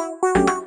Música